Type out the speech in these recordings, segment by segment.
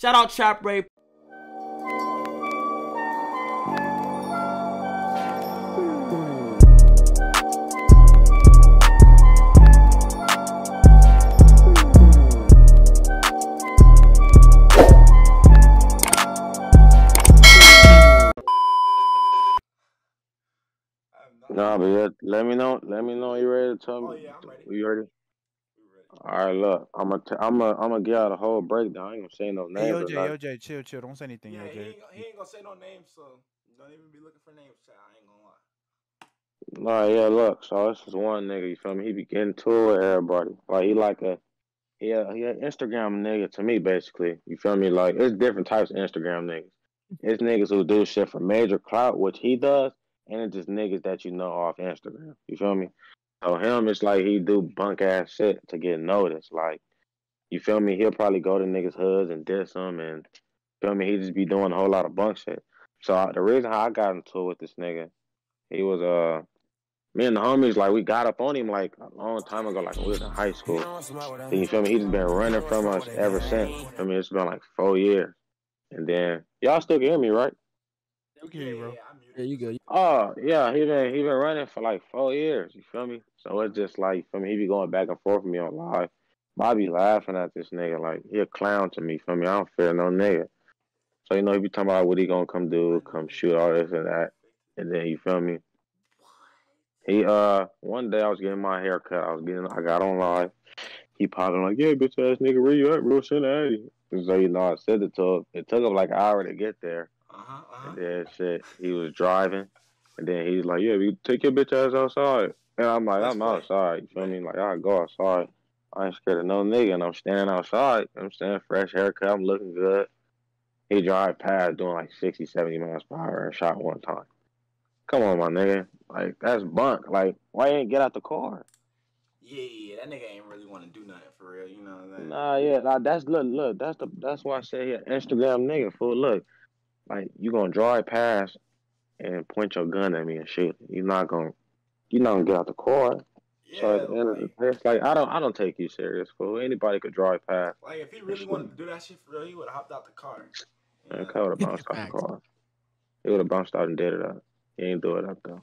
Shout out Trap Ray. Nah, but yeah, let me know. Let me know you ready to tell me. Oh yeah, I'm ready. You ready? We ready. All right, look. I'm gonna, t- I'm gonna, I'm gonna give out a whole breakdown. I ain't gonna say no names. Hey, or OJ, nothing. OJ, chill, chill. Don't say anything, Yeah, he ain't, he ain't gonna say no names, so don't even be looking for names. Chat. I ain't gonna lie. Nah, yeah, look. So this is one nigga. You feel me? He be getting to it everybody. Like he like a, yeah, he an Instagram nigga to me basically. You feel me? Like it's different types of Instagram niggas. It's niggas who do shit for major clout, which he does, and it's just niggas that you know off Instagram. You feel me? So him, it's like he do bunk ass shit to get noticed. Like, you feel me? He'll probably go to niggas' hoods and diss them, and feel me? He just be doing a whole lot of bunk shit. So I- the reason how I got into it with this nigga, he was uh, me and the homies like we got up on him like a long time ago, like we was in high school. Then you feel me? He's been running from us ever since. I mean, it's been like four years. And then y'all still can hear me, right? You, bro. Yeah, you good. Oh yeah, he been he been running for like four years. You feel me? So it's just like feel me. He be going back and forth with me on live. I be laughing at this nigga like he a clown to me. Feel me? I don't fear no nigga. So you know he be talking about what he gonna come do, come shoot all this and that, and then you feel me? He uh one day I was getting my hair cut. I was getting I got on live. He popping like, yeah, bitch ass nigga, where you at, real Cincinnati. So you know I said it to him. It took him like an hour to get there. Uh huh. Uh huh. And then shit, he was driving, and then he's like, "Yeah, you take your bitch ass outside." And I'm like, Let's "I'm outside." You feel me? Like I go outside. I ain't scared of no nigga, and I'm standing outside. I'm standing fresh haircut. I'm looking good. He drive past doing like 60, 70 miles per hour and shot one time. Come on, my nigga. Like that's bunk. Like why you ain't get out the car? Yeah, yeah, that nigga ain't really want to do nothing for real. You know what I'm saying? Nah, yeah, nah, that's look, look, that's the that's why I say here, Instagram nigga fool. Look, like you gonna drive past and point your gun at me and shoot. You're not gonna, you're not gonna get out the car. Yeah, so at the end of the day, it's like I don't, I don't take you serious, fool. Anybody could drive past like if he really wanted to do that shit for real, he would have hopped out the car. You and know? car would have bounced out the car. He would have bounced out and did it up. He ain't do it up though.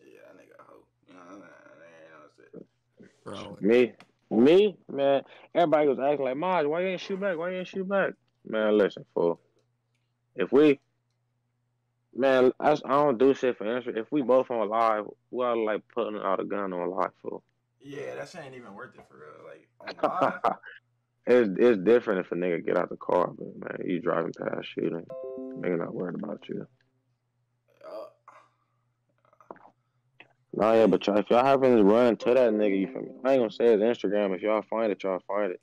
Yeah, nigga a hoe. You know what I'm saying? That ain't no shit. Bro. Me, me, man. Everybody was acting like, Maj, why you ain't shoot back? Why you ain't shoot back? Man, listen, fool. If we, man, I, I don't do shit for answer. If we both on live, we to like putting out a gun on live, fool. Yeah, that shit ain't even worth it for real. Like, live, it's it's different if a nigga get out the car, but man, you driving past shooting, nigga not worried about you. uh, Nah, yeah, but y'all, if y'all happen to run to that nigga, you feel me? I ain't gonna say his Instagram. If y'all find it, y'all find it.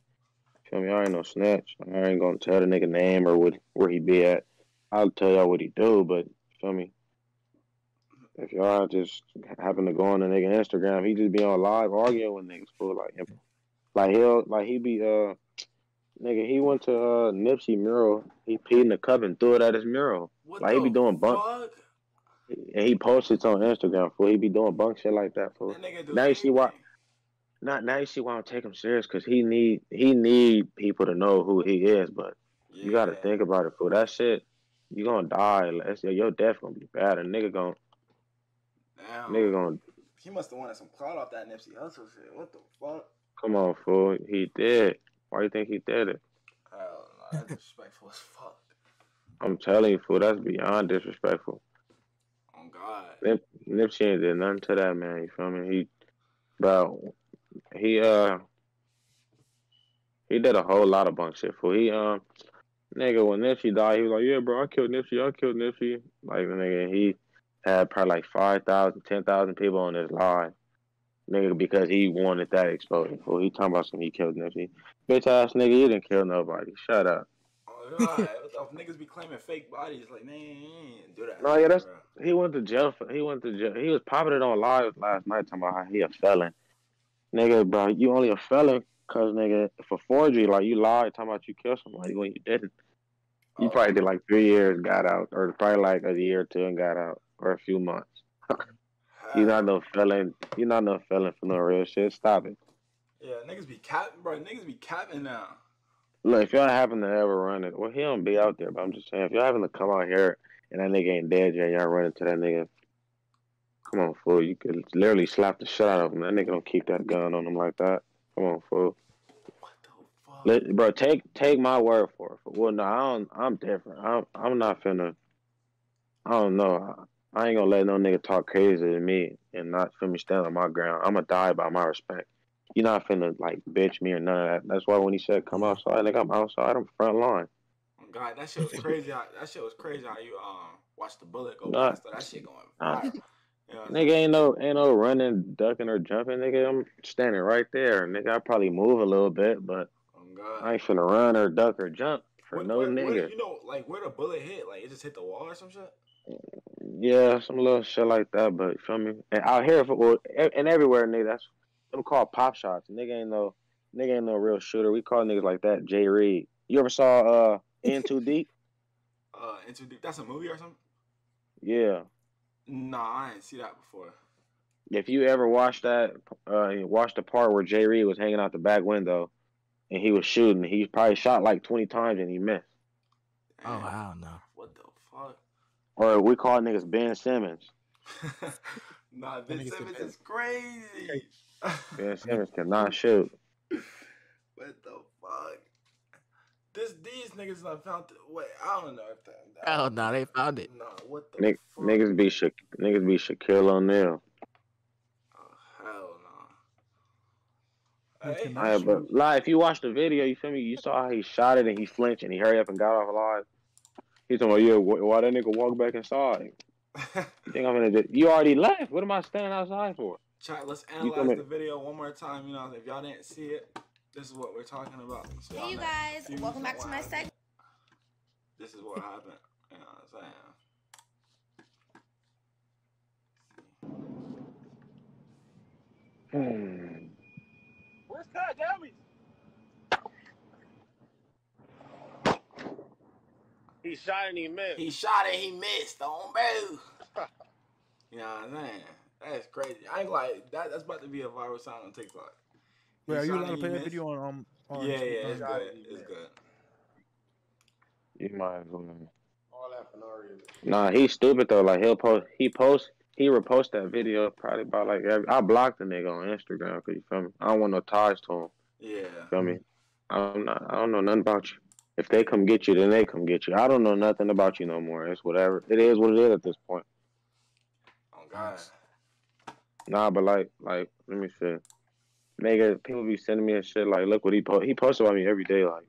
Feel me? I ain't no snitch. I ain't gonna tell the nigga name or what where he be at. I'll tell y'all what he do, but feel me? If y'all just happen to go on the nigga Instagram, he just be on live arguing with niggas, fool. Like him, like he'll like he be uh, nigga. He went to uh Nipsey mural. He peed in the cup and threw it at his mural, what Like, he be doing bunk- fuck? and he posts it on Instagram. Fool, he be doing bunk shit like that, fool. That Now you see why- Not now you see why I don't take him serious because he need he need people to know who he is. But you got to think about it, fool. That shit, you gonna die. That's, your death gonna be bad. A nigga gonna Damn. nigga gonna He must have wanted some clout off that Nipsey Hussle shit. What the fuck? come on, fool. He did. Why you think he did it? Hell no, that's disrespectful as fuck. I'm telling you, fool. That's beyond disrespectful. Oh God. Nip, Nipsey ain't did nothing to that man. You feel me? He, bro, he uh, he did a whole lot of bunk shit. Fool. He um, nigga, when Nipsey died, he was like, yeah, bro, I killed Nipsey. I killed Nipsey. Like nigga, he had probably like 5,000, 10,000 people on his line, Nigga, because he wanted that exposure. Fool. He talking about some he killed Nipsey. Bitch ass nigga, you didn't kill nobody. Shut up. Oh God. Oh, niggas be claiming fake bodies? Like, man, do that. No, yeah, that's- bro. He went to jail. For, he went to jail. He was popping it on live last night talking about how he a felon. Nigga, bro, you only a felon because nigga for forgery, like you lied talking about you killed somebody when you didn't. You Oh, probably did like three years, got out, or probably like a year or two and got out, or a few months. You not no felon. You not no felon for no real shit. Stop it. Yeah, niggas be capping, bro. Niggas be capping now. Look, if y'all happen to ever run it, well, he don't be out there, but I'm just saying, if y'all happen to come out here and that nigga ain't dead yet, y'all run into that nigga. Come on, fool. You could literally slap the shit out of him. That nigga don't keep that gun on him like that. Come on, fool. What the fuck? Let, bro, take take my word for it. Well, no, I don't. I'm different. I'm I'm not finna. I don't know. I ain't gonna let no nigga talk crazy to me and not feel me stand on my ground. I'm gonna die by my respect. You're not finna like bitch me or none of that. That's why when he said come outside, nigga, I'm outside. I'm front line. God, that shit was crazy. How, that shit was crazy how you um watched the bullet go Nah. past. That shit going Nah. Nigga ain't no ain't no running, ducking or jumping. Nigga, I'm standing right there. Nigga, I probably move a little bit, but Oh God. I ain't finna run or duck or jump for Where- no where- where- nigga. you know, like where the bullet hit, like it just hit the wall or some shit. Yeah, some little shit like that, but you feel me? And out here, for, well, and everywhere, nigga, that's them called pop shots. Nigga ain't no, nigga ain't no real shooter. We call niggas like that J. Reid. You ever saw uh In Too Deep? Uh, into deep. That's a movie or something. Yeah. Nah, I ain't see that before. If you ever watched that, uh, you watched the part where J. Reid was hanging out the back window, and he was shooting. He probably shot like twenty times and he missed. Oh Damn, wow, no. What the fuck? Or we call niggas Ben Simmons. nah, That Ben nigga said Simmons is crazy. Ben Simmons cannot shoot. what the fuck? This these niggas done found. The, wait, I don't know if that. Oh no, they found it. Nah, what the Nick, fuck? niggas be Sha- niggas be Shaquille O'Neal. Oh, hell no. Hey, cannot but like if you watch the video, you feel me? You saw how he shot it and he flinched and he hurried up and got off alive. He's talking about, yeah, wh- why that nigga walk back inside? You think I'm gonna just, you already left. What am I standing outside for? Chat, let's analyze the video one more time. You know, if y'all didn't see it, this is what we're talking about. So y'all Hey, you guys. Welcome back to my happened. segment. This is what happened. You know what I'm saying? Hmm. Where's Ty Dummies? He shot and he missed. He shot it, he missed. Don't move. you know what I'm saying? That's crazy. I ain't like that. That's about to be a viral sound on TikTok. He Wait, are you allowed to play that video on um? On, Yeah, yeah, it's good. It's good. You might as well. All that for no reason. Nah, he's stupid though. Like he'll post, he post, he repost that video probably about like every. I blocked the nigga on Instagram because you feel me. I don't want no ties to him. Yeah. Feel me? I'm not. I don't know nothing about you. If they come get you, then they come get you. I don't know nothing about you no more. It's whatever. It is what it is at this point. Oh God. Nah, but like, like, let me see. Nigga, people be sending me a shit like, look what he. He posts about me every day. Like,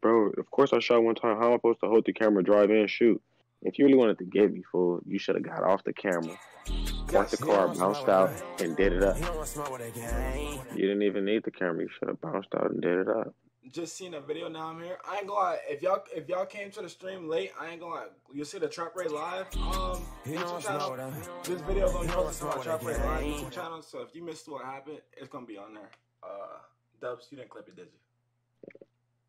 bro, of course I shot one time. How am I supposed to hold the camera, drive in, shoot? If you really wanted to get me, fool, you should have got off the camera, parked the car, bounced out, and did it up. You didn't even need the camera. You should have bounced out and did it up. Just seen a video now. I'm here. I ain't gonna lie. If y'all if y'all came to the stream late, I ain't gonna lie. You'll see the Trap Ray live. Um, YouTube channel. This video gonna be posted to Trap Ray live YouTube channel. So if you missed what happened, it's gonna be on there. Uh, Dubs, you didn't clip it, did you?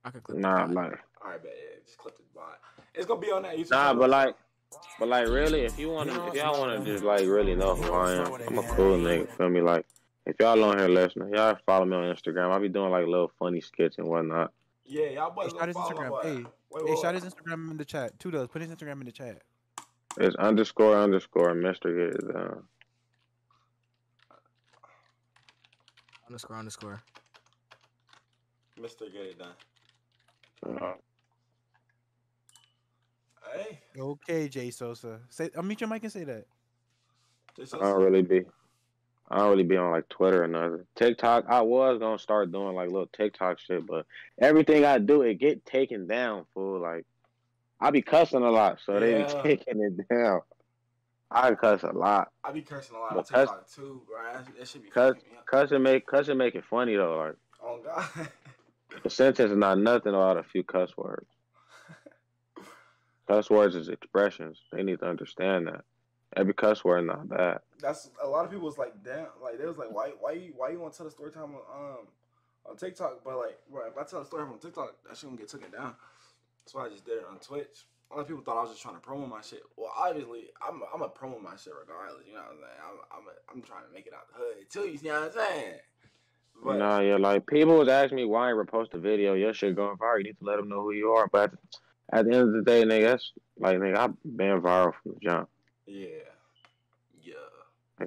I could clip Nah, that. like, All right, bet yeah, just clip it. Bye. It's gonna be on that YouTube. nah, channel. but like, but like, really, if you want to, if y'all want to just like really know who I am, I'm a cool nigga. Feel me? Like, if y'all on here listening, y'all follow me on Instagram. I be doing like little funny skits and whatnot. yeah, y'all Hey, shout gonna his follow Instagram. Hey, Wait, hey, wait, shout wait. his Instagram in the chat. Two does. Put his Instagram in the chat. It's underscore underscore Mister Get It Done. Underscore underscore. Mister, get it done. Uh, Hey, Okay, Jay Sosa. Say, I'll meet your mic and say that. I don't really be. I don't really be on like Twitter or nothing. TikTok, I was gonna start doing like little TikTok shit, but everything I do, it get taken down. Fool, like I be cussing a lot, so they be taking it down. I cuss a lot. I be cursing a lot But on cuss- TikTok too, bro. That, should be Cuss, cussing make cussing make it funny though. Like Oh God. the sentence is not nothing without a few cuss words. Cuss words is expressions. They need to understand that. Every cuss word not bad. That's a lot of people was like, damn, like they was like, why, why you, why you want to tell the story time on, um, on TikTok? But like, bro, if I tell a story from TikTok, that shit gonna get taken down. That's why I just did it on Twitch. A lot of people thought I was just trying to promo my shit. Well, obviously, I'm, I'm a promo my shit regardless. You know what I'm saying? I'm, I'm, a, I'm trying to make it out the hood too. You see what I'm saying? But Nah, yeah, like people was asking me why I ain't repost a video. Your shit going viral. You need to let them know who you are. But at the end of the day, nigga, that's like nigga, I've been viral from the jump. Yeah, yeah,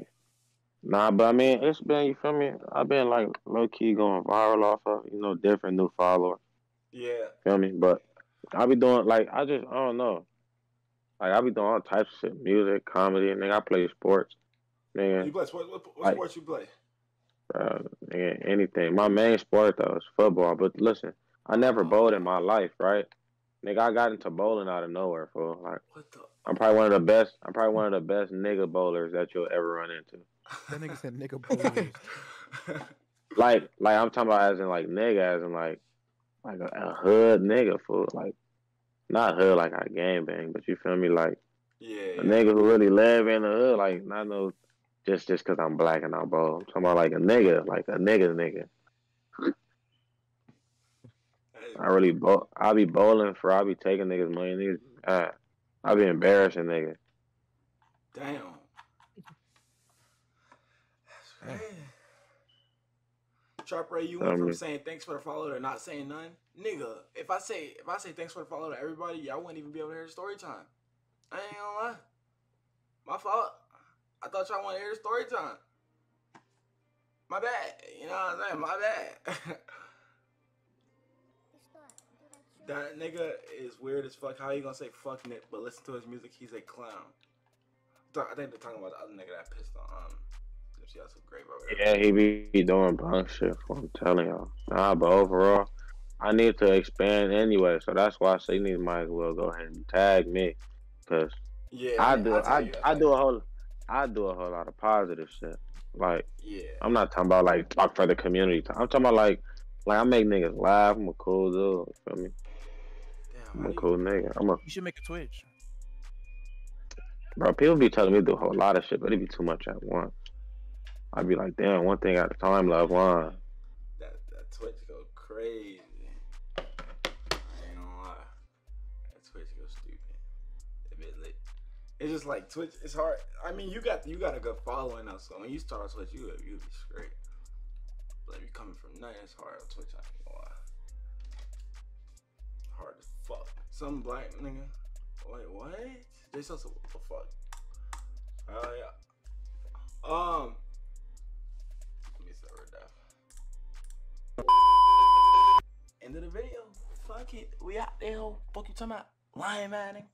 Nah, but I mean, it's been you feel me. I've been like low key going viral off of you know different new followers. yeah. Feel me? But I be doing like I just I don't know. Like I be doing all types of shit, music, comedy, and nigga. I play sports, nigga. You play sports? What, what Like- sports you play? uh, nigga, anything. My main sport though is football. But listen, I never bowled in my life, right? Nigga, I got into bowling out of nowhere, fool. Like What the? I'm probably one of the best. I'm probably one of the best nigga bowlers that you'll ever run into. That nigga said nigga bowlers. Like, like I'm talking about as in like nigga, as in like, like a, a hood nigga, fool. Like, not hood like I gang bang, but you feel me? Like yeah, a nigga who really live in the hood. Like, not no, just just cause I'm black and I bowl. I'm talking about like a nigga, like a nigga, nigga. I really bowl. I be bowling for. I be taking niggas money. Niggas, uh, I be embarrassing nigga. Damn. That's crazy. Sharp Ray, you went from saying thanks for the follow to not saying none. Nigga, if I say if I say thanks for the follow to everybody, y'all wouldn't even be able to hear the story time. I ain't gonna lie. My fault. I thought y'all wanted to hear the story time. My bad. You know what I'm saying? My bad. that nigga is weird as fuck. How you gonna say fuck Nick, but listen to his music, he's a clown. I think they're talking about the other nigga that pissed on um she has some great. Yeah, he be, be doing bunk shit. I'm telling y'all. Nah, but overall, I need to expand anyway. So that's why I say you need might as well go ahead and tag me, cause Yeah, I do I you, I'll I do a whole I do a whole lot of positive shit. Like Yeah. I'm not talking about like talk for the community. I'm talking about like like I make niggas laugh. I'm a cool dude. You feel me? Damn, I'm a you- cool nigga. I'm a You should make a Twitch. bro. People be telling me to do a whole lot of shit, but it'd be too much at once. I'd be like, damn, one thing at a time, love one. that that Twitch go crazy. I ain't gonna lie. That Twitch go stupid. It bit lit. It's just like Twitch. It's hard. I mean, you got you got a good following now, so when you start on Twitch, you you be straight. But if you coming from nothing, it's hard on Twitch. I ain't gonna lie. Hard as fuck. Some black nigga. Wait, what? They said some what the fuck? Oh yeah. Um. Let me start with that. End of the video. Fuck it. We out there. Fuck you talking about? Lion Manning.